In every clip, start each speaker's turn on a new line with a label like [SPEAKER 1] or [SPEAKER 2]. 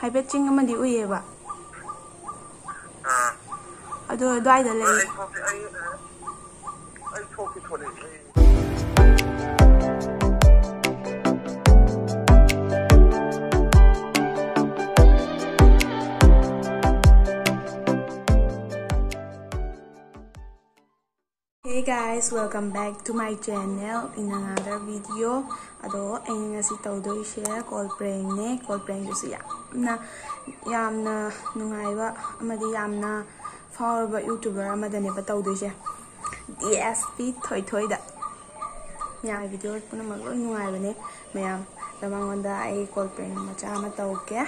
[SPEAKER 1] ꯍꯥꯏꯐꯦꯠ ꯆꯤꯡ ꯑꯃꯗꯤ ꯎꯏꯌꯦꯕ
[SPEAKER 2] ꯑꯥ
[SPEAKER 1] ꯑꯗꯣ ꯑꯗꯨꯋꯥꯏꯗ ꯂꯩ ꯑꯩ
[SPEAKER 2] ꯊꯣꯛꯀꯦ ꯑꯩ ꯑꯩ ꯊꯣꯛꯀꯦ ꯊꯣꯛꯂꯛꯑꯦ ꯑꯩ
[SPEAKER 1] Hey guys, welcome back to my channel in another video. ꯑꯗꯣ ꯑꯩꯅ ꯉꯁꯤ ꯇꯧꯗꯣꯏꯁꯦ ꯀꯣꯜ ꯄ꯭ꯔꯦꯡꯅꯦ ꯀꯣꯜ ꯄ꯭ꯔꯦꯡꯗꯨꯁꯨ ꯌꯥꯝꯅ ꯌꯥꯝꯅ ꯅꯨꯡꯉꯥꯏꯕ ꯑꯃꯗꯤ ꯌꯥꯝꯅ ꯐꯥꯎꯔꯕ ꯌꯨꯇꯨꯕꯔ ꯑꯃꯗꯅꯦꯕ ꯇꯧꯗꯣꯏꯁꯦ ꯗꯤ ꯑꯦꯁ ꯄꯤ ꯊꯣꯏꯊꯣꯏꯗ ꯌꯥꯏ ꯚꯤꯗꯤꯑꯣ ꯄꯨꯝꯅꯃꯛ ꯂꯣꯏ ꯅꯨꯡꯉꯥꯏꯕꯅꯦ ꯃꯌꯥꯝ ꯑꯗꯣ ꯃꯉꯣꯟꯗ ꯑꯩ ꯀꯣꯜ ꯄ꯭ꯔꯦꯡ ꯃꯆꯥ ꯑꯃ ꯇꯧꯒꯦ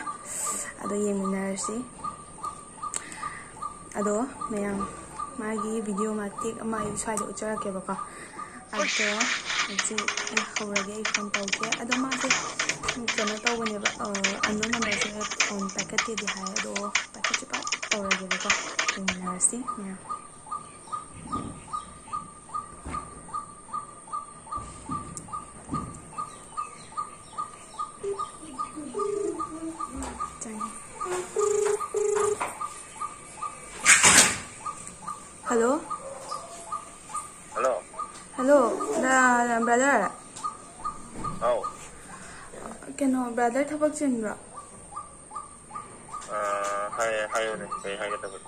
[SPEAKER 1] ꯑꯗꯣ ꯌꯦꯡꯃꯤꯟꯅꯔꯁꯤ ꯑꯗꯣ ꯃꯌꯥꯝ ꯃꯥꯒꯤ ꯚꯤꯗꯤꯑꯣ ꯃꯇꯦꯛ ꯑꯃ ꯑꯩ ꯁ꯭ꯋꯥꯏꯗ ꯎꯠꯆꯔꯛꯀꯦꯕꯀꯣ ꯑꯗꯣ ꯍꯧꯖꯤꯛ ꯑꯩ ꯍꯧꯔꯒꯦ ꯑꯩ ꯐꯣꯟ ꯇꯧꯒꯦ ꯑꯗꯣ ꯃꯥꯁꯦ ꯀꯩꯅꯣ ꯇꯧꯕꯅꯦꯕ ꯑꯟꯅꯣ ꯅꯝꯕꯔꯁꯦ ꯐꯣꯟ ꯄꯥꯏꯈꯠꯇꯦꯗꯤ ꯍꯥꯏ ꯑꯗꯣ ꯄꯥꯏꯈꯠꯇ꯭ꯔꯤꯐꯥꯎ ꯇꯧꯔꯒꯦꯕꯀꯣ ꯌꯦꯡꯃꯤꯟꯅꯔꯁꯤ ꯃꯌꯥꯝ ꯀꯩꯅꯣ ꯕ꯭ꯔꯗꯔ ꯊꯕꯛ ꯆꯤꯟꯕ꯭ꯔꯣ
[SPEAKER 2] ꯑꯥ ꯍꯥꯏꯌꯦ ꯍꯥꯏꯌꯨꯅꯦ ꯀꯩ ꯍꯥꯏꯒꯗꯕ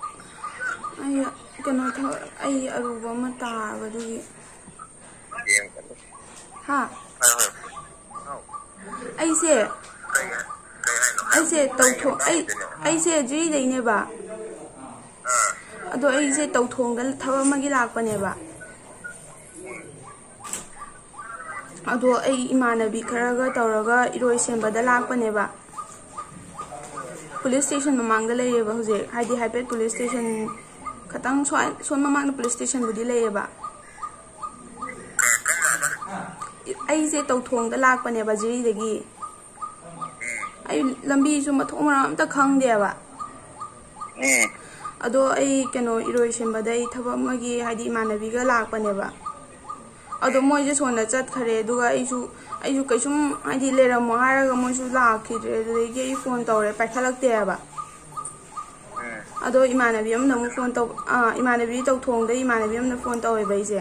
[SPEAKER 1] ꯑꯩ ꯀꯩꯅꯣ ꯊꯕꯛ ꯑꯩ ꯑꯔꯨꯕ ꯑꯃ ꯇꯥꯔꯕ ꯑꯗꯨꯒꯤ
[SPEAKER 2] ꯌꯦꯡ ꯆꯠꯂꯨ
[SPEAKER 1] ꯍꯥ
[SPEAKER 2] ꯍꯥꯏꯌꯣ ꯍꯥꯏꯌꯣ ꯑꯧ
[SPEAKER 1] ꯑꯩꯁꯦ
[SPEAKER 2] ꯀꯩ ꯀꯩ ꯍꯥꯏꯅꯣ ꯑꯩꯁꯦ ꯇꯧꯊꯣꯛ ꯑꯩ
[SPEAKER 1] ꯑꯩꯁꯦ ꯖꯤꯔꯤꯗꯩꯅꯦꯕ
[SPEAKER 2] ꯑꯥ
[SPEAKER 1] ꯑꯗꯣ ꯑꯩꯁꯦ ꯇꯧꯊꯣꯡꯗ ꯊꯕꯛ ꯑꯃꯒꯤ ꯂꯥꯛꯄꯅꯦꯕ ꯑꯗꯣ ꯑꯩ ꯏꯃꯥꯟꯅꯕꯤ ꯈꯔꯒ ꯇꯧꯔꯒ ꯏꯔꯣꯏ ꯁꯦꯝꯕꯗ ꯂꯥꯛꯄꯅꯦꯕ ꯄꯨꯂꯤꯁ ꯏꯁꯇꯦꯁꯟ ꯃꯃꯥꯡꯗ ꯂꯩꯌꯦꯕ ꯍꯧꯖꯤꯛ ꯍꯥꯏꯗꯤ ꯍꯥꯏꯐꯦꯠ ꯄꯨꯂꯤꯁ ꯏꯁꯇꯦꯁꯟ ꯈꯇꯪ ꯁ꯭ꯋꯥꯏ ꯁꯣꯝ ꯃꯃꯥꯡꯗ ꯄꯨꯂꯤꯁ ꯏꯁꯇꯦꯁꯟꯕꯨꯗꯤ ꯂꯩꯌꯦꯕ ꯑꯩꯁꯦ ꯇꯧꯊꯣꯡꯗ ꯂꯥꯛꯄꯅꯦꯕ ꯖꯤꯔꯤꯗꯒꯤ ꯑꯩ ꯂꯝꯕꯤꯁꯨ ꯃꯊꯣꯡ ꯃꯔꯝ ꯑꯝꯇ ꯈꯪꯗꯦꯕ
[SPEAKER 2] ꯎꯝ
[SPEAKER 1] ꯑꯗꯣ ꯑꯩ ꯀꯩꯅꯣ ꯏꯔꯣꯏ ꯑꯗꯣ ꯃꯣꯏꯁꯦ ꯁꯣꯟꯗ ꯆꯠꯈꯔꯦ ꯑꯗꯨꯒ ꯑꯩꯁꯨ ꯑꯩꯁꯨ ꯀꯩꯁꯨꯝ ꯍꯥꯏꯗꯤ ꯂꯩꯔꯝꯃꯣ ꯍꯥꯏꯔꯒ ꯃꯣꯏꯁꯨ ꯂꯥꯛꯈꯤꯗ꯭ꯔꯦ ꯑꯗꯨꯗꯒꯤ ꯑꯩ ꯐꯣꯟ ꯇꯧꯔꯦ ꯄꯥꯏꯈꯠꯂꯛꯇꯦꯕ
[SPEAKER 2] ꯎꯝ
[SPEAKER 1] ꯑꯗꯣ ꯏꯃꯥꯟꯅꯕꯤ ꯑꯃꯅ ꯑꯃꯨꯛ ꯐꯣꯟ ꯇꯧ ꯑꯥ ꯏꯃꯥꯟꯅꯕꯤ ꯇꯧꯊꯣꯡꯗ ꯏꯃꯥꯟꯅꯕꯤ ꯑꯃꯅ ꯐꯣꯟ ꯇꯧꯋꯦꯕ ꯑꯩꯁꯦ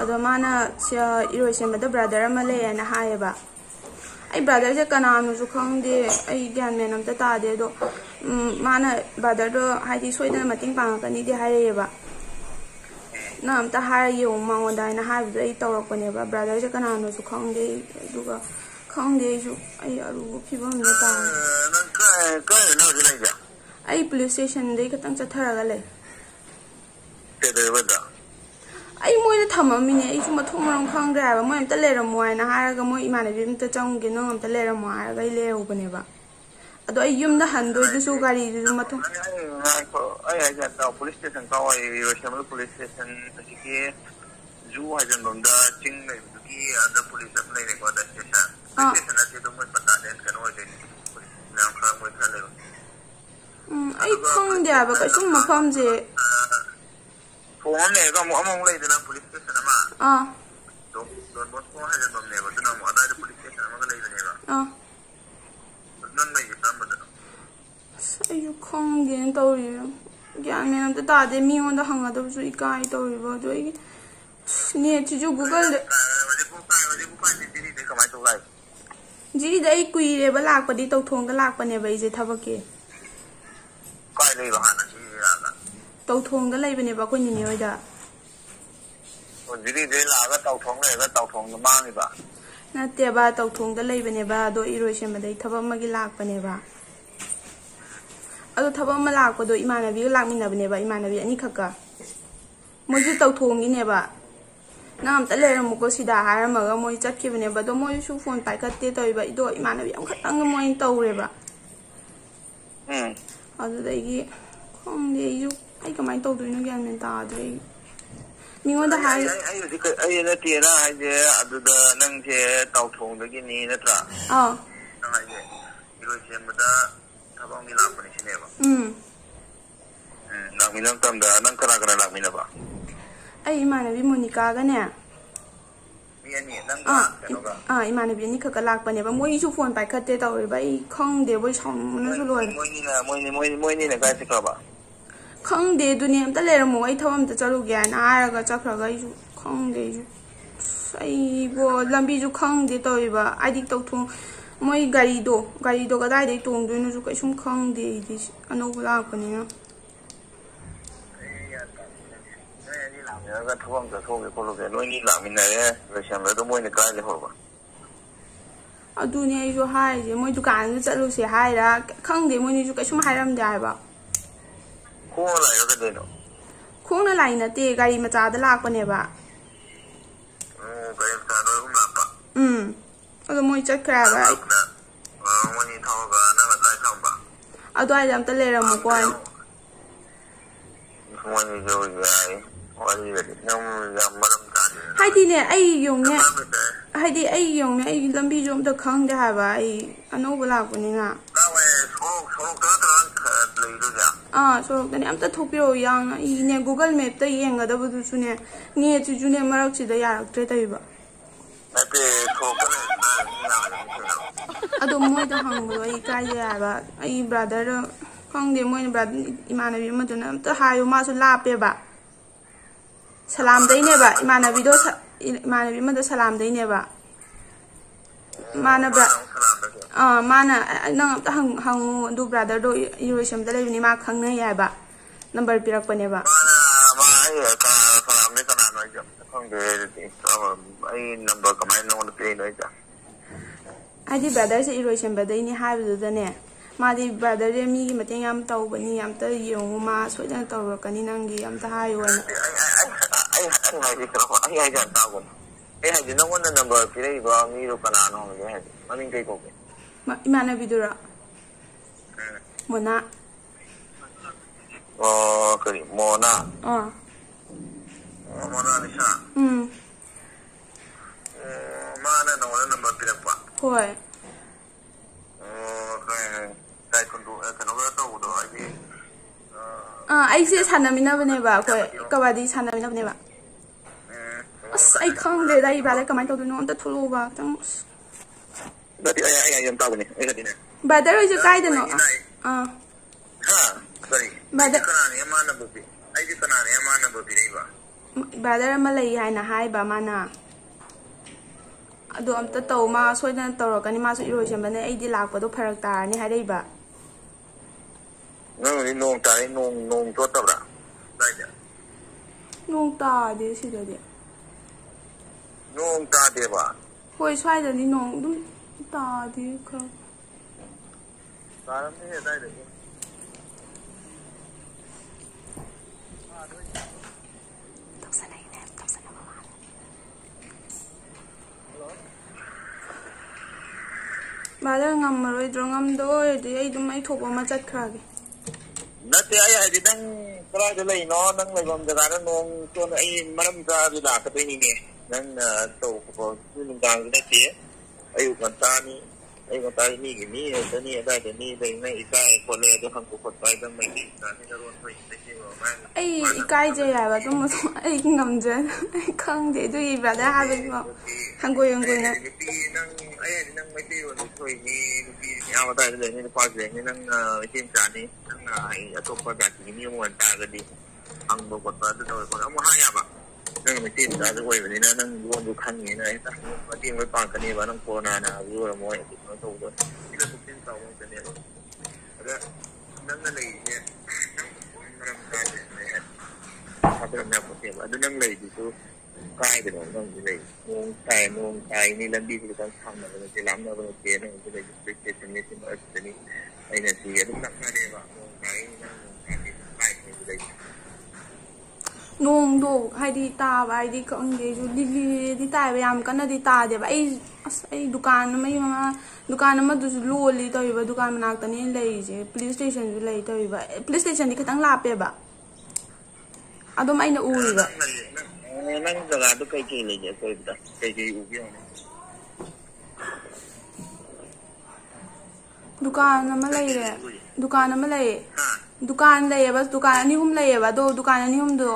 [SPEAKER 1] ꯑꯗꯣ ꯃꯥꯅ ꯏꯔꯣꯏ ꯁꯦꯝꯕꯗ ꯕ꯭ꯔꯗꯔ ꯑꯃ ꯂꯩꯌꯦꯅ ꯍꯥꯏꯌꯦꯕ ꯑꯩ ꯕ꯭ꯔꯗꯔꯁꯦ ꯀꯅꯥꯅꯣꯁꯨ ꯈꯪꯗꯦ ꯑꯩ ꯒ꯭ꯌꯥꯟ ꯃꯦꯟ ꯑꯝꯇ ꯇꯥꯗꯦ ꯑꯗꯣ ꯃꯥꯅ ꯕ꯭ꯔꯗꯔꯗꯣ ꯍꯥꯏꯗꯤ ꯁꯣꯏꯗꯅ ꯃꯇꯦꯡ ꯄꯥꯡꯉꯛꯀꯅꯤꯗꯤ ꯍꯥꯏꯔꯛꯑꯦꯕ ꯅꯪ ꯑꯝꯇ ꯍꯥꯏꯔ ꯌꯦꯡꯉꯨ ꯃꯉꯣꯟꯗ ꯍꯥꯏꯅ ꯍꯥꯏꯕꯗꯣ ꯑꯩ ꯇꯧꯔꯛꯄꯅꯦꯕ ꯕ꯭ꯔꯗꯔꯁꯦ ꯀꯅꯥꯅꯣꯁꯨ ꯈꯪꯗꯦ ꯑꯗꯨꯒ ꯈꯪꯗꯦ ꯑꯩꯁꯨ ꯑꯩ ꯑꯔꯨꯕ ꯐꯤꯕꯝꯗ ꯇꯥꯔꯦ
[SPEAKER 2] ꯅꯪ ꯀꯥꯏ ꯀꯥꯏꯗꯅꯣ ꯍꯧꯖꯤꯛ ꯂꯩꯁꯦ
[SPEAKER 1] ꯑꯩ ꯄꯨꯂꯤꯁ ꯏꯁꯇꯦꯁꯟꯗꯩ ꯈꯤꯇꯪ ꯆꯠꯊꯔꯒ ꯂꯩ
[SPEAKER 2] ꯀꯩꯗꯧꯕꯗ
[SPEAKER 1] ꯑꯩ ꯃꯣꯏꯗ ꯊꯝꯃꯝꯃꯤꯅꯦ ꯑꯩꯁꯨ ꯃꯊꯣꯡ ꯃꯔꯝ ꯈꯪꯗ꯭ꯔꯦ ꯍꯥꯏꯕ ꯃꯣꯏ ꯑꯝꯇ ꯂꯩꯔꯝꯃꯣ ꯍꯥꯏꯅ ꯍꯥꯏꯔꯒ ꯃꯣꯏ ꯏꯃꯥꯟꯅꯕꯤ ꯑꯝꯇ ꯆꯪꯉꯨꯒꯦ ꯅꯪ ꯑꯝꯇ ꯂꯩꯔꯝꯃꯣ ꯍꯥꯏꯔꯒ ꯑꯩ ꯂꯩꯔꯧꯕꯅꯦꯕ ꯑꯗꯣ ꯑꯩ ꯌꯨꯝꯗ ꯍꯟꯗꯣꯏꯗꯨꯁꯨ ꯒꯥꯔꯤꯗꯨꯁꯨ ꯃꯊꯣꯡ
[SPEAKER 2] ꯉꯥꯏꯈꯣ ꯑꯩ ꯍꯥꯏꯁꯦ ꯇꯥꯎ ꯄꯨꯂꯤꯁ ꯏꯁꯇꯦꯁꯟ ꯀꯥꯎ ꯏꯔꯣꯏꯁꯦꯝꯕꯗ ꯄꯨꯂꯤꯁ ꯏꯁꯇꯦꯁꯟ ꯍꯧꯖꯤꯛꯀꯤ ꯖꯨ ꯍꯥꯏꯖꯟꯐꯝꯗ ꯆꯤꯡ ꯂꯩꯕꯗꯨꯒꯤ ꯑꯗ ꯄꯨꯂꯤꯁ ꯑꯃ ꯂꯩꯔꯦꯀꯣ ꯑꯗ ꯏꯁꯇꯦꯁꯟ ꯑꯥ ꯄꯨꯂꯤꯁ ꯏꯁꯇꯦꯁꯟ ꯅꯠꯇꯦ ꯑꯗꯨꯝ ꯃꯣꯏ ꯕꯇꯥꯂꯤꯌꯟ ꯀꯩꯅꯣ ꯑꯣꯏꯗꯣꯏꯅꯤ ꯄꯨꯂꯤꯁ ꯃꯌꯥꯝ ꯈꯔ ꯃꯣꯏ ꯈꯔ ꯂꯩꯕ
[SPEAKER 1] ꯎꯝ ꯑꯩ ꯈꯪꯗꯦ ꯍꯥꯏꯕ ꯀꯩꯁꯨꯝ ꯃꯐꯝꯁꯦ
[SPEAKER 2] ꯊꯣꯡ ꯑꯃ ꯂꯩꯔꯒ ꯑꯃꯨꯛ ꯑꯃꯃꯨꯛ ꯂꯩꯗꯅ ꯄꯨꯂꯤꯁ ꯏꯁꯇꯦꯁꯟ ꯑꯃ
[SPEAKER 1] ꯑꯥ
[SPEAKER 2] ꯗꯣꯟ ꯕꯣꯁꯀꯣ ꯍꯥꯏꯖꯟꯐꯝꯅꯦꯕ ꯑꯗꯨꯅ ꯑꯃꯨꯛ ꯑꯗꯥꯏꯗ ꯄꯨꯂꯤꯁ ꯏꯁꯇꯦꯁꯟ ꯑꯃꯒ ꯂꯩꯕꯅꯦꯕ
[SPEAKER 1] ꯑꯥ ꯅꯪ ꯂꯩꯁꯦ ꯀꯔꯝꯕꯗꯅꯣ ꯑꯁ ꯑꯩꯁꯨ ꯈꯪꯗꯦꯅ ꯇꯧꯔꯤꯕ ꯒ꯭ꯌꯥꯟ ꯃꯦꯟ ꯑꯝꯇ ꯇꯥꯗꯦ ꯃꯤꯉꯣꯟꯗ ꯍꯪꯒꯗꯕꯁꯨ ꯏꯀꯥꯏ ꯇꯧꯔꯤꯕ ꯑꯗꯨ ꯑꯩꯒꯤ ꯅꯦꯠꯁꯤꯁꯨ ꯒꯨꯒꯜꯗ
[SPEAKER 2] ꯍꯧꯖꯤꯛꯄꯨ ꯀꯥꯏ ꯍꯧꯖꯤꯛꯄꯨ ꯀꯥꯏ ꯗꯤꯜꯂꯤꯗꯩ ꯀꯃꯥꯏꯅ ꯇꯧ ꯂꯥꯛꯏꯕ
[SPEAKER 1] ꯖꯤꯔꯤꯗ ꯑꯩ ꯀꯨꯏꯔꯦꯕ ꯂꯥꯛꯄꯗꯤ ꯇꯧꯊꯣꯡꯗ ꯂꯥꯛꯄꯅꯦꯕ ꯑꯩꯁꯦ ꯊꯕꯛꯀꯤ
[SPEAKER 2] ꯀꯥꯏ ꯂꯩꯕ ꯍꯥꯟꯅ ꯁꯤ ꯂꯥꯛꯑꯒ
[SPEAKER 1] ꯇꯧꯊꯣꯡꯗ ꯂꯩꯕꯅꯦꯕ ꯑꯩꯈꯣꯏ ꯅꯤꯅꯦ ꯍꯣꯏꯗ
[SPEAKER 2] ꯖꯤꯔꯤꯗꯩ ꯂꯥꯛꯑꯒ ꯇꯥꯎꯊꯣꯡ ꯂꯩꯔꯒ ꯇꯥꯎꯊꯣꯡꯗ ꯃꯥꯡꯉꯤꯕ
[SPEAKER 1] ꯅꯠꯇꯦꯕ ꯇꯧꯊꯣꯡꯗ ꯂꯩꯕꯅꯦꯕ ꯑꯗꯣ ꯏꯔꯣꯏ ꯁꯦꯝꯕꯗꯩ ꯊꯕꯛ ꯑꯃꯒꯤ ꯂꯥꯛꯄꯅꯦꯕ ꯑꯗꯣ ꯊꯕꯛ ꯑꯃ ꯂꯥꯛꯄꯗꯣ ꯏꯃꯥꯟꯅꯕꯤꯒ ꯂꯥꯛꯃꯤꯟꯅꯕꯅꯦꯕ ꯏꯃꯥꯟꯅꯕꯤ ꯑꯅꯤꯈꯛꯀ ꯃꯣꯏꯁꯨ ꯇꯧꯊꯣꯡꯒꯤꯅꯦꯕ ꯅꯪ ꯑꯝꯇ ꯂꯩꯔꯝꯃꯨꯀꯣ ꯁꯤꯗ ꯍꯥꯏꯔꯝꯃꯒ ꯃꯣꯏ ꯆꯠꯈꯤꯕꯅꯦꯕ ꯑꯗꯣ ꯃꯣꯏꯁꯨ ꯐꯣꯟ ꯄꯥꯏꯈꯠꯇꯦ ꯇꯧꯔꯤꯕ ꯑꯩꯗꯣ ꯏꯃꯥꯟꯅꯕꯤ ꯑꯃꯈꯛꯇꯪꯒ ꯃꯣꯏꯅ ꯇꯧꯔꯦꯕ
[SPEAKER 2] ꯎꯝ
[SPEAKER 1] ꯑꯗꯨꯗꯒꯤ ꯈꯪꯗꯦ ꯑꯩꯁꯨ ꯑꯩ ꯀꯃꯥꯏꯅ ꯇꯧꯗꯣꯏꯅꯣ ꯒ꯭ꯌꯥꯟ ꯃꯦꯟ ꯇꯥꯗ꯭ꯔꯦ ꯑꯩ ꯃꯤꯉꯣꯟꯗ ꯑꯩ ꯍꯥꯏ
[SPEAKER 2] ꯑꯩ ꯑꯩ ꯍꯧꯖꯤꯛ ꯑꯩ ꯅꯠꯇꯦꯅ ꯍꯥꯏꯁꯦ ꯑꯗꯨꯗ ꯅꯪꯁꯦ ꯇꯥꯎꯊꯣꯡꯗꯒꯤꯅꯤ ꯅꯠꯇ꯭ꯔꯥ
[SPEAKER 1] ꯑꯥ
[SPEAKER 2] ꯅꯪ ꯍꯥꯏꯁꯦ ꯏꯔꯣꯏ ꯁꯦꯝꯕꯗ ꯊꯕꯛ ꯑꯃꯒꯤ ꯂꯥꯛꯄꯅꯤ ꯁꯤꯅꯦꯕ
[SPEAKER 1] ꯎꯝ
[SPEAKER 2] ꯎꯝ ꯂꯥꯛꯃꯤꯟꯅꯕ ꯃꯇꯝꯗ ꯅꯪ ꯀꯅꯥ ꯀꯅꯥ ꯂꯥꯛꯃꯤꯟꯅꯕ
[SPEAKER 1] ꯑꯩ ꯏꯃꯥꯟꯅꯕꯤ ꯃꯣꯅꯤꯀꯥꯒꯅꯦ
[SPEAKER 2] ꯃꯤ ꯑꯅꯤ ꯅꯪ ꯑꯥ ꯀꯩꯅꯣꯒ
[SPEAKER 1] ꯑꯥ ꯏꯃꯥꯟꯅꯕꯤ ꯑꯅꯤ ꯈꯛꯀ ꯂꯥꯛꯄꯅꯦꯕ ꯃꯣꯏꯁꯨ ꯐꯣꯟ ꯄꯥꯏꯈꯠꯇꯦ ꯇꯧꯔꯤꯕ ꯑꯩ ꯈꯪꯗꯦꯕ ꯑꯩ ꯁꯥꯎꯅꯤꯡꯕꯅꯁꯨ ꯂꯣꯏꯔꯦ
[SPEAKER 2] ꯃꯣꯏꯅꯤꯅ ꯃꯣꯏꯅꯤ ꯃꯣꯏꯅꯤ ꯃꯣꯏꯅꯤꯅ ꯀꯥꯏ ꯆꯠꯈ꯭ꯔꯕ
[SPEAKER 1] ꯈꯪꯗꯦ ꯑꯗꯨꯅꯦ ꯑꯝꯇ ꯂꯩꯔꯝꯃꯣ ꯑꯩ ꯊꯕꯛ ꯑꯝꯇ ꯆꯠꯂꯨꯒꯦ ꯍꯥꯏꯅ ꯍꯥꯏꯔꯒ ꯆꯠꯈ꯭ꯔꯒ ꯑꯩꯁꯨ ꯈꯪꯗꯦ ꯑꯩꯁꯨ ꯑꯁ ꯑꯩꯕꯣ ꯂꯝꯕꯤꯁꯨ ꯈꯪꯗꯦ ꯇꯧꯔꯤꯕ ꯍꯥꯏꯗꯤ ꯇꯧꯊꯣꯡ ꯃꯣꯏ ꯒꯥꯔꯤꯗꯣ ꯒꯥꯔꯤꯗꯣ ꯀꯗꯥꯏꯗꯒꯤ ꯇꯣꯡꯗꯣꯏꯅꯣꯁꯨ ꯀꯩꯁꯨꯝ ꯈꯪꯗꯦ ꯑꯩꯗꯤ ꯑꯅꯧꯕ ꯂꯥꯛꯄꯅꯤꯅ
[SPEAKER 2] ꯅꯣꯏ ꯑꯅꯤ ꯂꯥꯛꯃꯤꯟꯅꯔꯒ ꯊꯕꯛ ꯑꯃ ꯆꯠꯊꯣꯛꯒꯦ ꯈꯣꯠꯂꯨꯒꯦ ꯅꯣꯏꯅꯤ ꯂꯥꯛꯃꯤꯟꯅꯔꯦ ꯂꯣꯏꯁꯟꯕꯗꯣ ꯃꯣꯏꯅ ꯀꯥꯏ ꯂꯩꯍꯧꯔꯕ
[SPEAKER 1] ꯑꯗꯨꯅꯦ ꯑꯩꯁꯨ ꯍꯥꯏꯔꯤꯁꯦ ꯃꯣꯏ ꯗꯨꯀꯥꯟꯗ ꯆꯠꯂꯨꯁꯦ ꯍꯥꯏꯔா ꯈꯪꯗꯦ ꯃꯣꯏꯅꯤꯁꯨ ꯀꯩꯁꯨꯝ ꯍꯥꯏꯔꯝꯗꯦ ꯍꯥꯏꯕ
[SPEAKER 2] ꯈꯣꯡꯅ ꯂꯥꯛꯏꯔꯣ ꯀꯩꯗꯧꯅꯣ
[SPEAKER 1] ꯈꯣꯡꯅ ꯂꯥꯛꯏ ꯅꯠꯇꯦ ꯒꯥꯔꯤ ꯃꯆꯥꯗ ꯂꯥꯛꯄꯅꯦꯕ
[SPEAKER 2] ꯑꯣ ꯒꯥꯔꯤ ꯃꯆꯥ ꯅꯣꯏ ꯑꯍꯨꯝ ꯂꯥꯛꯄ
[SPEAKER 1] ꯎꯝ ꯑꯗꯣ ꯃꯣꯏ ꯆꯠꯈ꯭ꯔꯦ ꯍꯥꯏꯕ ꯑꯩ
[SPEAKER 2] ꯃꯣꯏꯅꯤ ꯊꯧꯔꯒ ꯅꯪꯅ ꯀꯥꯏ ꯊꯝꯕ
[SPEAKER 1] ꯑꯗꯨꯋꯥꯏꯗ ꯑꯝꯇ ꯂꯩꯔꯝꯃꯨꯀꯣ ꯍꯥꯏꯅ
[SPEAKER 2] ꯃꯣꯏꯅꯤꯁꯨ ꯌꯥꯏ ꯋꯥꯔꯤꯒꯗꯤ ꯅꯪ ꯌꯥꯝ ꯃꯔꯝ ꯇꯥꯗꯦ
[SPEAKER 1] ꯍꯥꯏꯗꯤꯅꯦ ꯑꯩ ꯌꯦꯡꯉꯨꯅꯦ
[SPEAKER 2] ꯀꯤꯂꯣꯃꯤꯇꯔ
[SPEAKER 1] ꯍꯥꯏꯗꯤ ꯑꯩ ꯌꯦꯡꯉꯨꯅꯦ ꯑꯩ ꯂꯝꯕꯤꯁꯨ ꯑꯝꯇ ꯈꯪꯗꯦ ꯍꯥꯏꯕ ꯑꯩ ꯑꯅꯧꯕ ꯂꯥꯛꯄꯅꯤꯅ
[SPEAKER 2] ꯀꯥꯋꯥꯏ ꯁꯣꯔꯣꯛ ꯁꯣꯔꯣꯛꯇ ꯅꯠꯇ꯭ꯔꯒ ꯂꯩꯗꯣꯏꯁꯦ
[SPEAKER 1] ꯑꯥ ꯁꯣꯔꯣꯛꯇꯅꯦ ꯑꯝꯇ ꯊꯣꯛꯄꯤꯔꯛꯑꯣ ꯌꯥꯡꯅ ꯑꯩꯅꯦ ꯒꯨꯒꯜ ꯃꯦꯞꯇ ꯌꯦꯡꯒꯗꯕꯗꯨꯁꯨꯅꯦ ꯅꯦꯠꯁꯤꯁꯨꯅꯦ ꯃꯔꯛꯁꯤꯗ ꯌꯥꯔꯛꯇ꯭ꯔꯦ ꯇꯧꯔꯤꯕ
[SPEAKER 2] ꯅꯠꯇꯦ ꯁꯣꯔꯣꯛꯇ ꯂꯩꯔꯗꯤ ꯃꯤ ꯌꯥꯝꯅ ꯀꯩꯅꯣ
[SPEAKER 1] ꯑꯗꯣ ꯃꯣꯏꯗ ꯍꯪꯕꯗꯣ ꯑꯩ ꯏꯀꯥꯏꯖꯩ ꯍꯥꯏꯕ ꯑꯩ ꯕ꯭ꯔꯥꯗꯔ ꯈꯪꯗꯦ ꯃꯣꯏꯅ ꯕ꯭ꯔꯥꯗꯔ ꯏꯃꯥꯟꯅꯕꯤ ꯑꯃꯗꯨꯅ ꯑꯝꯇ ꯍꯥꯏꯌꯨ ꯃꯥꯁꯨ ꯂꯥꯞꯄꯦꯕ ꯁꯂꯥꯝꯗꯩꯅꯦꯕ ꯏꯃꯥꯟꯅꯕꯤꯗꯣ ꯁ- ꯏꯃꯥꯟꯅꯕꯤ ꯑꯃꯗꯣ ꯁꯂꯥꯝꯗꯩꯅꯦꯕ
[SPEAKER 2] ꯃꯥꯅ ꯕ꯭ꯔꯥ ꯑꯃꯨꯛ ꯁꯂꯥꯝꯗꯒꯤ
[SPEAKER 1] ꯑꯥ ꯃꯥꯅ "ꯑ- ꯅꯪ ꯑꯝꯇ ꯍꯪ- ꯍꯪꯉꯨ ꯑꯗꯨ ꯕ꯭ꯔꯥꯗꯔꯗꯣ ꯏꯔꯣꯏꯁꯦꯝꯕꯗ ꯂꯩꯕꯅꯤ ꯃꯥ ꯈꯪꯅꯩ ꯍꯥꯏꯕ ꯅꯝꯕꯔ ꯄꯤꯔꯛꯄꯅꯦꯕ
[SPEAKER 2] ꯃꯥꯅ ꯃꯥ ꯑꯩ ꯀꯅꯥ ꯁꯂꯥꯝꯗꯩ ꯀꯅꯥꯅꯣ ꯑꯩꯁꯦ ꯑꯝꯇ ꯈꯪꯗꯦ ꯑꯗꯨꯗꯤ ꯑꯩ ꯅꯝꯕꯔ ꯀꯃꯥꯏꯅ ꯅꯉꯣꯟꯗ ꯄꯤꯔꯛꯏꯅꯣ ꯑꯩꯁꯦ
[SPEAKER 1] ꯍꯥꯏꯗꯤ ꯕ꯭ꯔꯗꯔꯁꯦ ꯏꯔꯣꯏꯁꯦꯝꯕꯗꯩꯅꯤ ꯍꯥꯏꯕꯗꯨꯗꯅꯦ ꯃꯥꯗꯤ ꯕ꯭ꯔꯗꯔꯁꯦ ꯃꯤꯒꯤ ꯃꯇꯦꯡ ꯌꯥꯝ ꯇꯧꯕꯅꯤ ꯑꯝꯇ ꯌꯦꯡꯉꯨ ꯃꯥ ꯁꯣꯏꯗꯅ ꯇꯧꯔꯛꯀꯅꯤ ꯅꯪꯒꯤ ꯑꯝꯇ ꯍꯥꯏꯌꯨꯅ
[SPEAKER 2] ꯑꯩ ꯑꯩ ꯑꯩ ꯍꯥꯏꯗꯤ ꯀꯩꯅꯣ ꯑꯩ ꯍꯥꯏꯁꯦ ꯌꯥꯝ ꯇꯥꯒꯣ ꯑꯩ ꯍꯥꯏꯗꯤ ꯅꯪꯉꯣꯟꯗ ꯅꯝꯕꯔ ꯄꯤꯔꯛꯏꯕ ꯃꯤꯗꯣ ꯀꯅꯥꯅꯣ ꯍꯪꯒꯦ ꯍꯥꯏꯗꯤ ꯃꯃꯤꯡ ꯀꯩ ꯀꯧꯒꯦ
[SPEAKER 1] ꯃ- ꯏꯃꯥꯟꯅꯕꯤꯗꯨꯔꯣ ꯃꯣꯅꯥ
[SPEAKER 2] ꯑꯣ ꯀꯔꯤ ꯃꯣꯅꯥ
[SPEAKER 1] ꯑꯥ
[SPEAKER 2] ꯑꯣ ꯃꯣꯅꯥꯂꯤꯁꯥ
[SPEAKER 1] ꯎꯝ
[SPEAKER 2] ꯑꯣ ꯃꯥꯅ ꯅꯉꯣꯟꯗ ꯅꯝꯕꯔ ꯄꯤꯔꯛꯄ
[SPEAKER 1] ꯍꯣꯏ
[SPEAKER 2] ꯑꯣ ꯀꯩ ꯀꯥꯏ ꯈꯨꯟꯗꯣ ꯀꯩꯅꯣꯒ ꯇꯧꯕꯗꯣ ꯍꯥꯏꯗꯤ ꯑꯥ ꯑꯩꯁꯦ ꯁꯥꯟꯅꯃꯤꯟꯅꯕꯅꯦꯕ ꯑꯩꯈꯣꯏ
[SPEAKER 1] ꯀꯕꯥꯗꯤ ꯁꯥꯟꯅꯃꯤꯟꯅꯕꯅꯦꯕ
[SPEAKER 2] ꯑꯁ ꯑꯩ ꯈꯪꯗ꯭ꯔꯦꯗ ꯑꯩ ꯕ꯭ꯔꯥꯗꯔ ꯀꯃꯥꯏꯅ
[SPEAKER 1] ꯇꯧꯗꯣꯏꯅꯣ ꯑꯝꯇ ꯊꯣꯛꯂꯛꯎꯕ ꯈꯤꯇꯪ ꯑꯁ
[SPEAKER 2] ꯅꯠꯇꯦ ꯑꯩ ꯑꯩ ꯑꯩ ꯌꯥꯝ ꯇꯥꯕꯅꯦ ꯑꯩ ꯍꯥꯏꯗꯤꯅꯦ
[SPEAKER 1] ꯕ꯭ꯔꯥꯗꯔ ꯍꯣꯏꯁꯦ ꯀꯥꯏꯗꯅꯣ ꯑꯥ
[SPEAKER 2] ꯍꯥ ꯀꯔꯤ ꯕꯗ- ꯑꯩꯗꯤ ꯀꯅꯥꯅꯦ ꯃꯥ ꯅꯝꯕꯔ ꯄꯤ ꯑꯩꯗꯤ ꯀꯅꯥꯅꯦ ꯃꯥ ꯅꯝꯕꯔ ꯄꯤꯔꯛꯏꯕ
[SPEAKER 1] ꯕ꯭ꯔꯥꯗꯔ ꯑꯃ ꯂꯩ ꯍꯥꯏꯅ ꯍꯥꯏꯕ ꯃꯥꯅ ꯑꯗꯣ ꯑꯝꯇ ꯇꯧ ꯃꯥ ꯁꯣꯏꯗꯅ ꯇꯧꯔꯛꯀꯅꯤ ꯃꯥꯁꯨ ꯏꯔꯣꯏꯁꯦꯝꯕꯅꯦ ꯑꯩꯗꯤ ꯂꯥꯛꯄꯗꯣ ꯐꯔꯛ ꯇꯥꯔꯅꯤ ꯍꯥꯏꯔꯛꯏꯕ
[SPEAKER 2] ꯅꯪ ꯍꯧꯖꯤꯛ ꯅꯣꯡ ꯇꯥꯔꯦ ꯅꯣꯡ ꯅꯣꯡ ꯆꯣꯠꯇꯕ꯭ꯔꯥ ꯑꯗꯥꯏꯗ
[SPEAKER 1] ꯅꯣꯡ ꯇꯥꯗꯦ ꯁꯤꯗꯗꯤ
[SPEAKER 2] ꯅꯣꯡ ꯇꯥꯗꯦꯕ
[SPEAKER 1] ꯍꯣꯏ ꯁ꯭ꯋꯥꯏꯗꯗꯤ ꯅꯣꯡ ꯑꯗꯨꯝ ꯇꯥꯗꯦ ꯈꯔ
[SPEAKER 2] ꯇꯥꯔꯝꯅꯤꯍꯦ ꯑꯗꯥꯏꯗꯗꯤ
[SPEAKER 1] ꯇꯧꯁꯟꯅꯩꯅꯦ ꯇꯧꯁꯟꯅꯕ ꯃꯥꯜꯂꯦ ꯕ꯭ꯔꯥꯗꯔ ꯉꯝꯃꯔꯣꯏꯗ꯭ꯔꯣ ꯉꯝꯗ ꯑꯣꯏꯔꯗꯤ ꯑꯩ ꯑꯗꯨꯝ ꯑꯩ ꯊꯣꯛꯄ ꯑꯃ ꯆꯠꯈ꯭ꯔꯒꯦ
[SPEAKER 2] Nanti nó di nang kerai cái lain, no nang lagi orang mà nong ra ayah là cái di lah tapi ini nang tahu kau tu cái jaga ni ayuh kan tani 아이고 딸이 미기미 저니 다이 니 베이나 이카 콜레도 한국 콜파이다 마이기 나니가로 포이스티고 에이 이카이제야와
[SPEAKER 1] 좀 무슨 에이 감제 캉데 도이 바다 하고 한국 연구는
[SPEAKER 2] 아예 난 마이티고 소이니 아마 다이 니 과제니 난 진짜니 난 아이 아토파 같이 니 원다가디 한국 콜파이다 콜 아무 하야바 那个没进，但是我以为呢，那如果就看你呢，那我定位办肯定นั่ง啊，如果我也不能做的，这个是真找我真的，那个那个累呢，那我们那么干的呢，他不能那不行吧？那那累就是。ใกล้ไปหน่อยต้องเลยมงไก่มงไก่นี่ลันดีคือต้องทำนะเราจะล้ำเราเกราเจนเราจะเลยไปเจนนี่ที่มาอันนี้ไอ้เนี่ยเสียดุกนักไม่ได้ว่ามงไก่นั่งมงไก่ใกล้ไปเลย
[SPEAKER 1] ꯅꯣꯡꯗꯣ ꯍꯥꯏꯗꯤ ꯇꯥꯕ ꯍꯥꯏꯗꯤ ꯈꯪꯗꯦ ꯑꯩꯁꯨ ꯂꯤꯂꯤꯗꯤ ꯇꯥꯏꯕ ꯌꯥꯝ ꯀꯟꯅꯗꯤ ꯇꯥꯗꯦꯕ ꯑꯩ ꯑꯁ ꯑꯩ ꯗꯨꯀꯥꯟ ꯑꯃ ꯃꯃꯥ ꯗꯨꯀꯥꯟ ꯑꯃꯗꯨꯁꯨ ꯂꯣꯜꯂꯤ ꯇꯧꯔꯤꯕ ꯗꯨꯀꯥꯟ ꯃꯅꯥꯛꯇꯅꯤ ꯑꯩꯅ ꯂꯩꯔꯤꯁꯦ ꯄꯨꯂꯤꯁ ꯏꯁꯇꯦꯁꯟꯁꯨ ꯂꯩ ꯇꯧꯔꯤꯕ ꯄꯨꯂꯤꯁ ꯏꯁꯇꯦꯁꯟꯗꯤ ꯈꯤꯇꯪ ꯂꯥꯞꯄꯦꯕ ꯑꯗꯨꯝ ꯑꯩꯅ ꯎꯔꯤꯕ
[SPEAKER 2] ꯅꯪ ꯂꯩ ꯅꯪ ꯅꯪ ꯖꯒꯥꯗꯣ ꯀꯩ ꯀꯩ ꯂꯩꯒꯦ ꯑꯀꯣꯏꯕꯗ ꯀꯩ ꯀꯩ ꯎꯒꯦ ꯌꯦꯡꯉꯨꯅꯦ
[SPEAKER 1] ꯗꯨꯀꯥꯟ ꯑꯃ ꯂꯩꯔꯦ
[SPEAKER 2] ꯎꯏ
[SPEAKER 1] ꯗꯨꯀꯥꯟ ꯑꯃ ꯂꯩꯌꯦ दुकान लेब दुकान अनी हम लेब अद दुकान अनी हम दो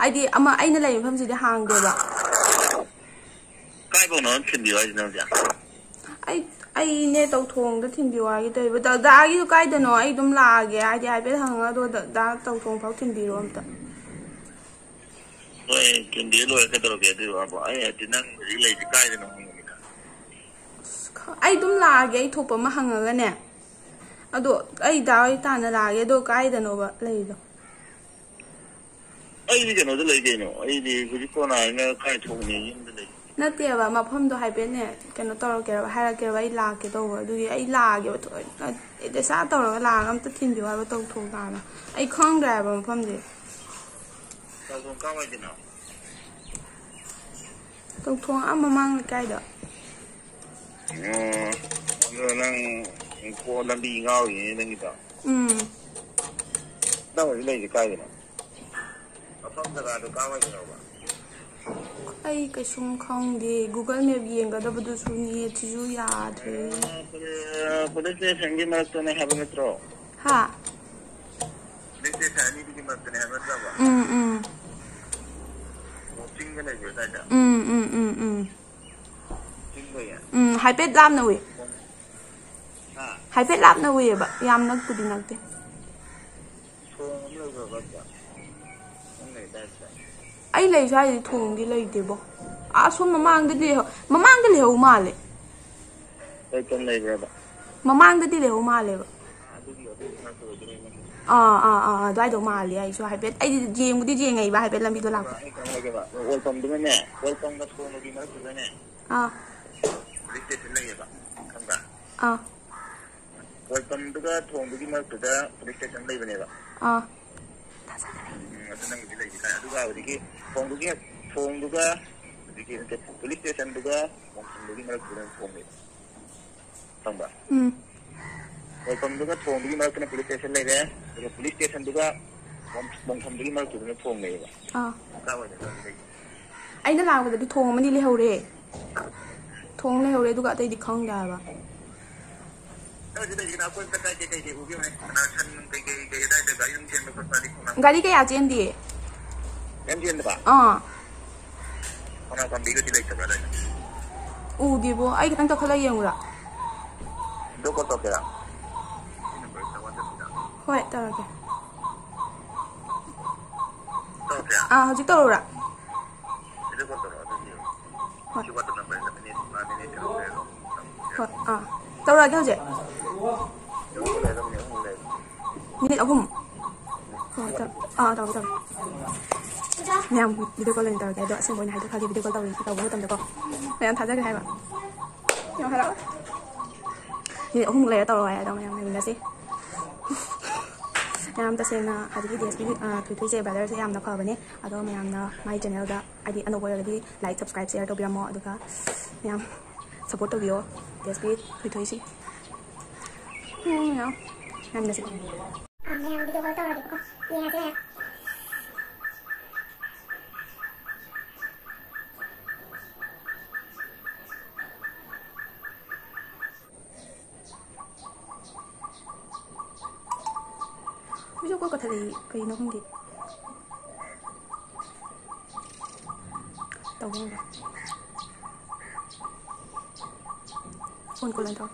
[SPEAKER 1] आईडी अमा आईने ले मफम सिदे हांग देबा
[SPEAKER 2] काय बोनो थिन बिवा जिनो जा
[SPEAKER 1] आई आई ने तौ थोंग द थिन बिवा गी देबा दा दा गी काय दनो आई दुम ला गे आईडी आई बे हांग दो दा तौ थोंग फाउ थिन बिरो हम ता
[SPEAKER 2] ओए थिन बिरो के दरो गे देबा बा आई दिना री ले काय दनो
[SPEAKER 1] ai dum la ge ai thop ma hang ga ne ꯑꯗꯣ ꯑꯩ ꯗꯥ ꯍꯣꯏ ꯇꯥꯟꯅ ꯂꯥꯛꯑꯒꯦ ꯑꯗꯣ ꯀꯥꯏꯗꯅꯣꯕ ꯂꯩꯔꯤꯗꯣ
[SPEAKER 2] ꯑꯩꯗꯤ ꯀꯩꯅꯣꯗ ꯂꯩ ꯀꯩꯅꯣ ꯑꯩꯗꯤ ꯍꯧꯖꯤꯛ ꯀꯣꯅꯥꯏꯅ ꯀꯥꯏ ꯊꯣꯛꯅꯤ ꯌꯨꯝꯗ ꯂꯩ
[SPEAKER 1] ꯅꯠꯇꯦꯕ ꯃꯐꯝꯗꯣ ꯍꯥꯏꯐꯦꯠꯅꯦ ꯀꯩꯅꯣ ꯇꯧꯔꯛꯀꯦꯕ ꯍꯥꯏꯔꯛꯀꯦꯕ ꯑꯩ ꯂꯥꯛꯀꯦ ꯇꯧꯕ ꯑꯗꯨꯒꯤ ꯑꯩ ꯂꯥꯛꯑꯒꯦꯕ ꯗꯦꯁꯥ ꯇꯧꯔꯒ ꯂꯥꯛꯑꯒ ꯑꯝꯇ ꯊꯤꯟꯕꯤꯌꯨ ꯍꯥꯏꯕ ꯇꯧꯊꯣꯛ ꯇꯥꯅ ꯑꯩ ꯈꯪꯗ꯭ꯔꯦ ꯍꯥꯏꯕ ꯃꯐꯝꯁꯦ
[SPEAKER 2] ꯇꯧꯊꯣꯡ ꯀꯥꯏꯋꯥꯏꯗꯅꯣ
[SPEAKER 1] ꯇꯧꯊꯣꯡ ꯑꯥ ꯃꯃꯥꯡ ꯂꯩꯀꯥꯏꯗ
[SPEAKER 2] ꯑꯣ ꯑꯗꯣ ꯅꯪ 你过那里奥运那个的。
[SPEAKER 1] 嗯。
[SPEAKER 2] 那我就那就干了。那放这个都干完去了吧
[SPEAKER 1] ？ai cái xung không đi Google Map yên cái đó bắt đầu xung đi thì chú ya thì
[SPEAKER 2] police station đi mà tôi này hai bên metro
[SPEAKER 1] ha
[SPEAKER 2] police station đi đi mà tôi này hai bên metro ba
[SPEAKER 1] ừ ừ
[SPEAKER 2] chính cái này vừa tay đó
[SPEAKER 1] ừ ừ ừ ừ
[SPEAKER 2] chính cái à
[SPEAKER 1] ừ hai bên đam nữa hai phép haifet lap na uye ba yam nak tudi nak te ai lay sai di lấy đi bố à bo a so cái gì hả mamang de cái ho ma le
[SPEAKER 2] ai kan lay ba
[SPEAKER 1] mamang de de cái gì ma le ba à à à đoái đồ mà liền cho hai phép ấy gì em đi gì ngày ba hai phép làm gì đó làm. À. À.
[SPEAKER 2] ꯑꯣꯏꯜꯄꯝꯗꯨꯒ ꯊꯣꯡꯗꯨꯒꯤ ꯃꯔꯛꯇꯨꯗ police station ꯂꯩꯕꯅꯦꯕ
[SPEAKER 1] ꯑꯥ
[SPEAKER 2] ꯎꯝ ꯑꯗꯨ ꯅꯪ ꯍꯧꯖꯤꯛ ꯂꯩꯔꯤꯁꯤ ꯀꯥꯏ ꯑꯗꯨꯒ ꯍꯧꯖꯤꯛꯀꯤ ꯊꯣꯡꯗꯨꯒꯤ ꯍꯦꯛ ꯊꯣꯡꯗꯨꯒ ꯍꯧꯖꯤꯛꯀꯤ ꯄꯨꯂꯤꯁ ꯁ꯭ꯇꯦꯁꯟꯗꯨꯒ ꯃꯣꯡꯁꯝꯗꯨꯒꯤ ꯃꯔꯛꯇꯨꯗ ꯊꯣꯡ ꯂꯩꯕ ꯈꯪꯕ꯭ꯔꯥ
[SPEAKER 1] ꯎꯝ
[SPEAKER 2] ꯑꯣꯏꯜꯄꯝꯗꯨꯒ ꯊꯣꯡꯗꯨꯒꯤ ꯃꯔꯛꯇꯅ ꯄꯨꯂꯤꯁ ꯁ꯭ꯇꯦꯁꯟ ꯂꯩꯔꯦ ꯑꯗꯨꯒ ꯄꯨꯂꯤꯁ ꯁ꯭ꯇꯦꯁꯟꯗꯨꯒ ꯃꯣꯡꯐꯝꯗꯨꯒꯤ ꯃꯔꯛꯇꯨꯗꯅ ꯊꯣꯡ ꯂꯩꯌꯦꯕ
[SPEAKER 1] ꯑꯥ
[SPEAKER 2] ꯀꯥꯏꯋꯥꯏꯗꯅꯣ ꯍꯧꯖꯤꯛ ꯂꯩꯔꯤꯁꯦ
[SPEAKER 1] ꯑꯩꯅ ꯂꯥꯛꯄꯗꯗꯤ ꯊꯣꯡ ꯑꯃꯗꯤ ꯂꯩꯍꯧꯔꯦ ꯊꯣꯡ ꯂꯩꯍꯧꯔꯦ ꯑꯗꯨꯒ ꯑꯇꯩꯗꯤ ꯈꯪꯗꯦ ꯍꯥꯏꯕ
[SPEAKER 2] Enggak
[SPEAKER 1] di kayak aja di.
[SPEAKER 2] MTN 的吧？
[SPEAKER 1] 嗯。
[SPEAKER 2] 我那上每个地雷吃不来。
[SPEAKER 1] 有的不？哎，等到看到烟雾了。
[SPEAKER 2] 多少多少了？
[SPEAKER 1] 喂，到了嘅。
[SPEAKER 2] 到了。
[SPEAKER 1] 啊，好似到了。
[SPEAKER 2] 你多少多少？
[SPEAKER 1] 好。
[SPEAKER 2] 好
[SPEAKER 1] 啊，到了，到了。 이게 조금 ờ tầm tầm nè ông video call lên tờ để đợi xem buổi này Thôi thì video call tao tao bố tầm được không? Để anh thấy ra cái hai bạn. Nhau hai đâu. như ông không? Lấy tao rồi tao mày mình đã xí. Em ta xem ờ, hai cái video clip ờ, thủy thủy chơi bài đó em đã coi vậy nhé. Ở đó mày em my channel đó. ID anh đâu quay đi like, subscribe, share tôi bây giờ mọi được cả em support tôi video để clip thủy thủy xí. Nhau em đã xí.
[SPEAKER 3] 밤새랑 미도가 떨어지고 이해하세요.
[SPEAKER 1] Ví dụ có thể thì vì nó không kịp Tàu vô rồi Phone cô lần thôi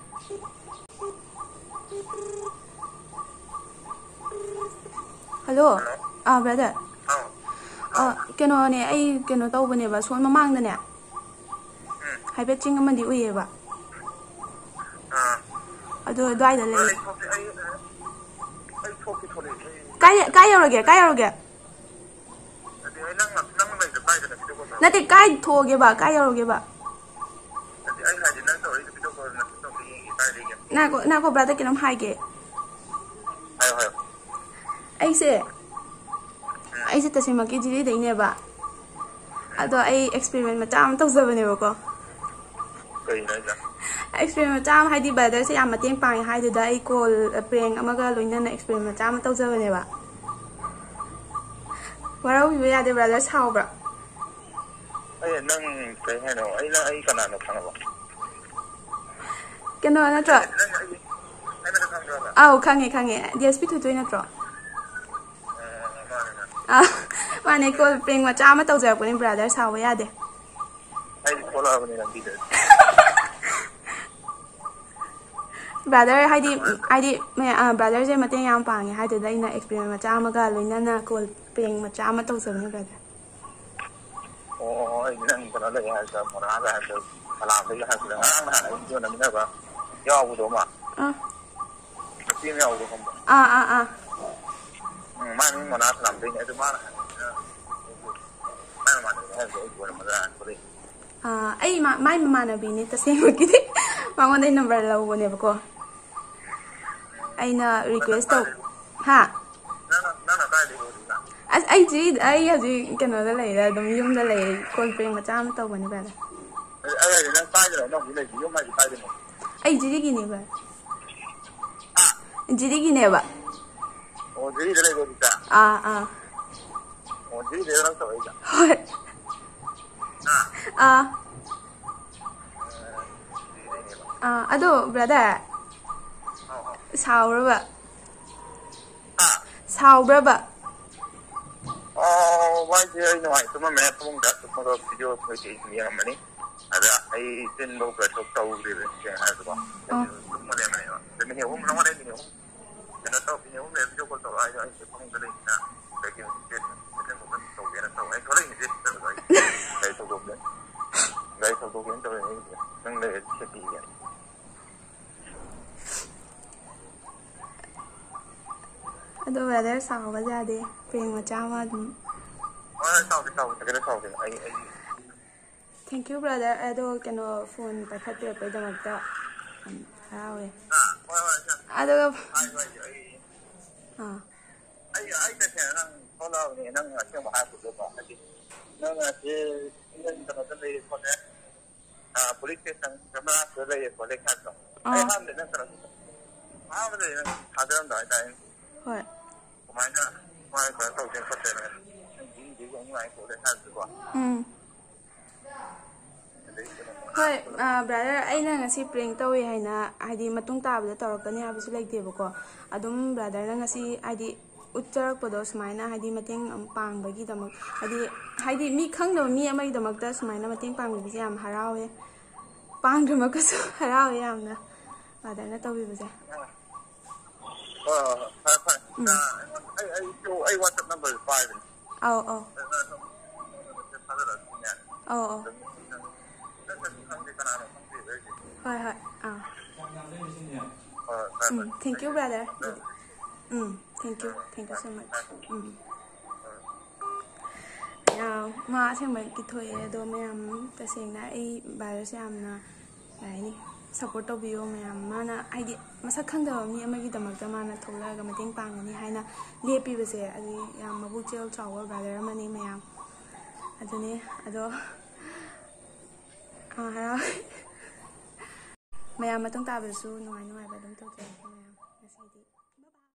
[SPEAKER 2] ꯑꯗꯨ ꯑꯩ ꯅꯪ ꯅꯪ ꯂꯩꯗꯣ ꯀꯥꯏꯗꯅꯣ video call ꯇꯧꯔꯛꯑꯣ ꯅꯠꯇꯦ
[SPEAKER 1] ꯀꯥꯏ ꯊꯣꯛꯑꯒꯦꯕ ꯀꯥꯏ ꯌꯧꯔꯒꯦꯕ
[SPEAKER 2] ꯑꯗꯨ ꯑꯩ ꯍꯥꯏꯗꯤ ꯅꯪ ꯇꯧꯔꯛꯏꯗꯣ ꯚꯤꯗꯤꯑꯣ ꯀꯣꯜ ꯅꯠꯇꯦ ꯇꯧꯔꯛꯑꯣ ꯌꯦꯡꯒꯦ ꯀꯥꯏ ꯂꯩꯒꯦ
[SPEAKER 1] ꯅꯥꯀꯣ ꯅꯥꯀꯣ ꯕ꯭ꯔꯗꯔ ꯀꯩꯅꯣꯝ ꯍꯥꯏꯒꯦ ꯍꯥꯏꯌꯣ ꯍꯥꯏꯌꯣ ꯑꯩꯁꯦ ꯑꯩꯁꯦ ꯇꯁꯦꯡꯃꯛꯀꯤ ꯖꯤꯔꯤꯗꯩꯅꯦꯕ ꯑꯗꯣ ꯑꯩ ꯑꯦꯛꯁꯄꯦꯔꯤꯃꯦꯟ ꯃꯆꯥ ꯑꯃ ꯇꯧꯖꯕꯅꯦꯕꯀꯣ
[SPEAKER 2] ꯀꯩꯅꯣ ꯍꯥꯏꯁꯦ
[SPEAKER 1] ꯑꯦꯛꯁꯄꯦꯔꯤꯃꯦꯟ ꯃꯆꯥ ꯑꯃ ꯍꯥꯏꯗꯤ ꯕ꯭ꯔꯗꯔꯁꯦ ꯌꯥꯝ ꯃꯇꯦꯡ ꯄꯥꯡꯉꯦ ꯍꯥꯏꯗꯨꯗ ꯑꯩ ꯀꯣꯜ ꯄ꯭ꯔꯦꯡ ꯑꯃꯒ ꯂꯣꯏꯅꯅ ꯑꯦꯛꯁꯄꯦꯔꯤꯃꯦꯟ ꯃꯆꯥ ꯑꯃ ꯇꯧꯖꯕꯅꯦꯕ ꯋꯥꯔꯧꯕꯤꯕ ꯌꯥꯗꯦ ꯕ꯭ꯔꯗꯔ ꯁꯥꯎꯕ꯭ꯔꯥ
[SPEAKER 2] ꯑꯩ ꯅꯪ ꯀꯩ ꯍꯥꯏꯅꯣ ꯑꯩ ꯅꯪ ꯑꯩ ꯀꯅꯥꯅꯣ ꯈꯪꯉꯕꯣ
[SPEAKER 1] ꯀꯩꯅꯣ ꯅꯠꯇ꯭ꯔꯣ
[SPEAKER 2] ꯅꯪ ꯑꯩ ꯑꯩ ꯅꯪ ꯈꯪꯕ꯭ꯔꯕ
[SPEAKER 1] ꯑꯥꯎ ꯈꯪꯉꯦ ꯈꯪꯉꯦ ꯗꯤ ꯑꯦꯁ ꯄꯤ ꯊꯣꯏꯊꯣꯏ ꯅꯠꯇ꯭ꯔꯣ ꯑꯥ
[SPEAKER 2] ꯃꯥꯅꯦ
[SPEAKER 1] ꯃꯥꯅꯦ ꯑꯥ ꯃꯥꯅꯦ ꯀꯣꯜ ꯄ꯭ꯔꯦꯡ ꯃꯆꯥ ꯑꯃ ꯇꯧꯖꯔꯛꯄꯅꯦ ꯕ꯭ꯔꯗꯔ ꯁꯥꯎꯕ ꯌꯥꯗꯦ
[SPEAKER 2] ꯑꯩ ꯊꯣꯛꯂꯛ ꯊꯣꯛꯂꯛꯑꯕꯅꯤ ꯂꯝꯕꯤꯗ
[SPEAKER 1] ꯕ꯭ꯔꯥꯗꯔ ꯍꯥꯏꯗꯤ ꯍꯥꯏꯗꯤ ꯕ꯭ꯔꯥꯗꯔꯁꯦ ꯃꯇꯦꯡ ꯌꯥꯝ ꯄꯥꯡꯉꯦ ꯍꯥꯏꯗꯨꯗ ꯑꯩꯅ ꯑꯦꯛꯁꯄꯤꯔꯤꯌꯦꯟꯁ ꯃꯆꯥ ꯑꯃꯒ ꯂꯣꯏꯅꯅ ꯀꯣꯜ ꯄ꯭ꯔꯦꯡ ꯃꯆꯥ ꯑꯃ ꯇꯧꯖꯕꯅꯦ ꯕ꯭ꯔꯥꯗꯔ
[SPEAKER 2] ꯑꯣ ꯑꯣ ꯑꯩꯗꯤ ꯅꯪ ꯀꯩꯅꯣ ꯂꯩ ꯍꯥꯏꯕꯗ ꯃꯣꯅꯥꯒ ꯍꯥꯏꯕꯗ ꯁꯂꯥꯝꯗꯒꯤ ꯍꯥꯏꯕꯗ ꯉꯔꯥꯡ ꯅꯍꯥꯟ ꯑꯩ ꯌꯣꯟꯅꯃꯤꯟꯅꯕ ꯌꯥꯎꯕꯗꯣ ꯑꯃ
[SPEAKER 1] ꯑꯥ
[SPEAKER 2] ꯅꯨꯄꯤ ꯑꯃ ꯌꯥꯎꯕꯗꯣ ꯈꯪꯕ
[SPEAKER 1] ꯑꯥ ꯑꯥ ꯑꯥ
[SPEAKER 2] man mana nam ding itu mana man mana hai zo ko na ma ko
[SPEAKER 1] à ấy mà mai mà mà nó bị nên ta xem một cái đấy. Mà ngon đây number là của nè cô. Anh ờ, request đâu ha à anh chị ấy giờ chị cái nó ra lấy là ờ, đồng dung ra lấy con phim mà chăm tao vậy nè anh chị đi gì nè bà. Anh chị đi gì nè bà.
[SPEAKER 2] 我自己在那个地方。
[SPEAKER 1] 啊啊。
[SPEAKER 2] 我自己在那找一下。
[SPEAKER 1] はい。あ。Ah, aduh, brother. Sao berapa?
[SPEAKER 2] Ah.
[SPEAKER 1] Sao berapa?
[SPEAKER 2] Oh, wajah ini wajah cuma mana pun dah cuma dah video macam ni yang mana? Ada, ini tin lo kerja tahu dia macam apa? Oh. Cuma dia mana? Dia macam, orang mana dia macam? 제가 또 비용 내는 걸 돌아야 이제 공들이 있나 되게 이제 그런 거 같은 거 얘는 또 그래 이제 저거 내 소독네 내 소독은 저 이제 근데 이제 비게
[SPEAKER 1] Tôi về tới sau bây giờ đi Phiền mà cho mà Thank you, brother. Tôi cái nó phone bài khách tuyệt bây giờ mà tao How is 啊，这个，啊。嗯。ꯕ꯭ꯔꯥꯗꯔ ꯑꯩꯅ ꯉꯁꯤ ꯄ꯭ꯔꯦꯡ ꯇꯧꯋꯦ ꯍꯥꯏꯅ ꯍꯥꯏꯗꯤ ꯃꯇꯨꯡ ꯇꯥꯕꯗ ꯇꯧꯔꯛꯀꯅꯤ ꯍꯥꯏꯕꯁꯨ ꯂꯩꯇꯦꯕꯀꯣ ꯑꯗꯨꯝ ꯕ꯭ꯔꯥꯗꯔꯅ ꯉꯁꯤ ꯍꯥꯏꯗꯤ ꯎꯠꯆꯔꯛꯄꯗꯣ ꯁꯨꯃꯥꯏꯅ ꯍꯥꯏꯗꯤ ꯃꯇꯦꯡ ꯄꯥꯡꯕꯒꯤꯗꯃꯛ ꯍꯥꯏꯗꯤ ꯍꯥꯏꯗꯤ ꯃꯤ ꯈꯪꯗꯕ ꯃꯤ ꯑꯃꯒꯤꯗꯃꯛꯇ ꯁꯨꯃꯥꯏꯅ ꯃꯇꯦꯡ ꯄꯥꯡꯕꯤꯕꯁꯦ ꯌꯥꯝ ꯍꯔꯥꯎꯋꯦ ꯄꯥꯡꯗ꯭ꯔꯃꯛꯀꯁꯨ ꯍꯔꯥꯎꯋꯦ ꯌꯥꯝꯅ ꯕ꯭ꯔꯥꯗꯔꯅ ꯇꯧꯕꯤꯕꯁꯦ
[SPEAKER 2] ꯍꯣꯏ ꯍꯣꯏ ꯍꯣꯏ ꯐꯔꯦ ꯐꯔꯦ ꯑꯩꯉꯣꯟꯗ ꯑꯩ ꯑꯩ ꯑꯩ ꯋꯥꯆꯞ ꯅꯝꯕꯔꯁꯨ ꯄꯥꯏꯕꯅꯤ
[SPEAKER 1] ꯑꯧ Rồi rồi, à.
[SPEAKER 2] Mm, thank you
[SPEAKER 1] brother. Mm, thank you, thank you so much. Ma'am तसेंना बायरस यानी सपोर्ट तौर मैम माना मसक खदबीदमक माना थोलग पागनी लेपीबसे मबूचेल चाव ब्रदर मैम अदने ꯃꯤ ꯑꯃꯒꯤꯗꯃꯛꯇ ꯃꯥꯅ ꯊꯣꯛꯂꯛꯑꯒ ꯃꯇꯦꯡ ꯄꯥꯡꯒꯅꯤ ꯍꯥꯏꯅ ꯂꯦꯞꯄꯤꯕꯁꯦ ꯑꯗꯨ ꯌꯥꯝ ꯃꯕꯨꯛꯆꯦꯜ ꯆꯥꯎꯕ ꯕ꯭ꯔꯥꯗꯔ ꯑꯃꯅꯤ ꯃꯌꯥꯝ ꯑꯗꯨꯅꯤ ꯑꯗꯣ ꯑꯥ ꯍꯔꯥꯎꯋꯦ ꯃꯌꯥꯝ ꯃꯇꯨꯡ ꯇꯥꯕꯗꯁꯨ ꯅꯨꯡꯉꯥꯏ ꯅꯨꯡꯉꯥꯏꯕ ꯑꯗꯨꯝ ꯇꯧꯖꯔꯛꯀꯦ ꯃꯌꯥꯝ ꯉꯁꯤꯗꯤ